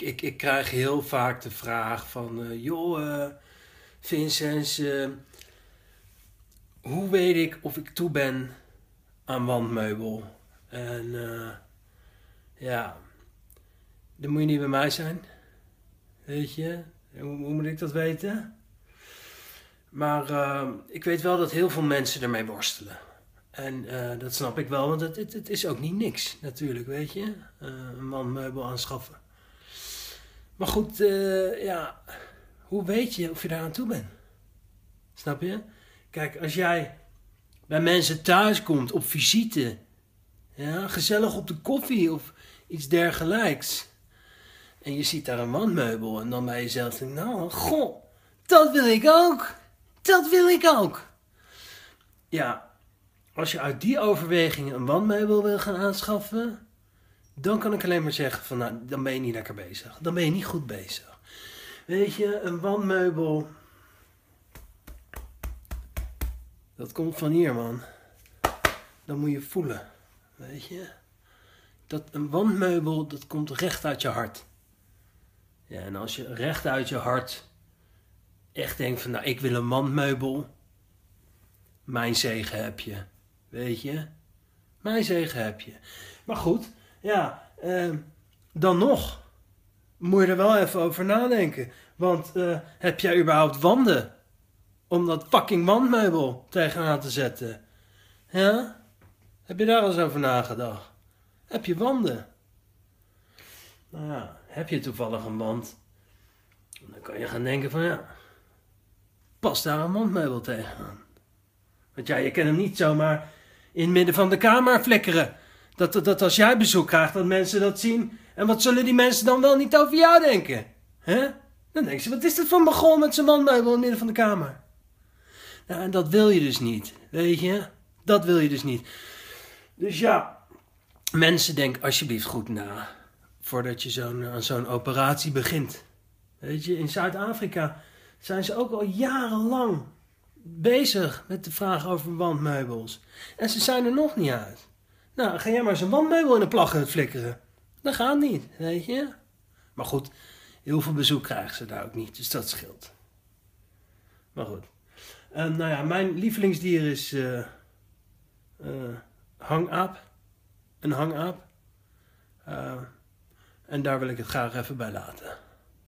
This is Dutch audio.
ik, ik, krijg heel vaak de vraag van... eh, joh, eh Vincent, eh, hoe weet ik of ik toe ben aan wandmeubel? En ja, dan moet je niet bij mij zijn. Weet je, hoe, hoe moet ik dat weten? Maar ik weet wel dat heel veel mensen ermee worstelen. En dat snap ik wel, want het, het, is ook niet niks natuurlijk, weet je. Een wandmeubel aanschaffen. Maar goed, eh, ja, hoe weet je of je daar aan toe bent? Snap je? Kijk, als jij bij mensen thuis komt op visite, ja, gezellig op de koffie of iets dergelijks. En je ziet daar een wandmeubel en dan bij jezelf denkt, nou, goh, dat wil ik ook. Dat wil ik ook. Ja, als je uit die overwegingen een wandmeubel wil gaan aanschaffen, dan kan ik alleen maar zeggen van, nou, dan ben je niet lekker bezig. Dan ben je niet goed bezig. Weet je, een wandmeubel, dat komt van hier, man. Dan moet je voelen, weet je. Dat een wandmeubel, dat komt recht uit je hart. Ja, en als je recht uit je hart echt denkt van, nou, ik wil een wandmeubel. Mijn zegen heb je, weet je. Mijn zegen heb je. Maar goed, ja, eh, dan nog moet je er wel even over nadenken. Want eh, heb jij überhaupt wanden om dat fucking wandmeubel tegenaan te zetten? Ja? Heb je daar eens over nagedacht? Heb je wanden? Nou ja, heb je toevallig een wand? Dan kan je gaan denken van ja, pas daar een wandmeubel tegenaan. Want ja, je kan hem niet zomaar in het midden van de kamer flikkeren. Dat, dat, als jij bezoek krijgt, dat mensen dat zien. En wat zullen die mensen dan wel niet over jou denken? hè? Dan denken ze, wat is dat voor een begon met zijn wandmeubel in het midden van de kamer? Nou, en dat wil je dus niet, weet je? Dat wil je dus niet. Dus ja, mensen denk alsjeblieft goed na. Voordat je zo'n, aan zo'n operatie begint. Weet je, in Zuid-Afrika zijn ze ook al jarenlang bezig met de vraag over wandmeubels. En ze zijn er nog niet uit. Nou, ga jij maar zo'n wandmeubel in de plaggen flikkeren. Dat gaat niet, weet je. Maar goed, heel veel bezoek krijgen ze daar ook niet, dus dat scheelt. Maar goed. Ehm, nou ja, mijn lievelingsdier is eh eh, hangaap. Een hangaap. Eh, en daar wil ik het graag even bij laten.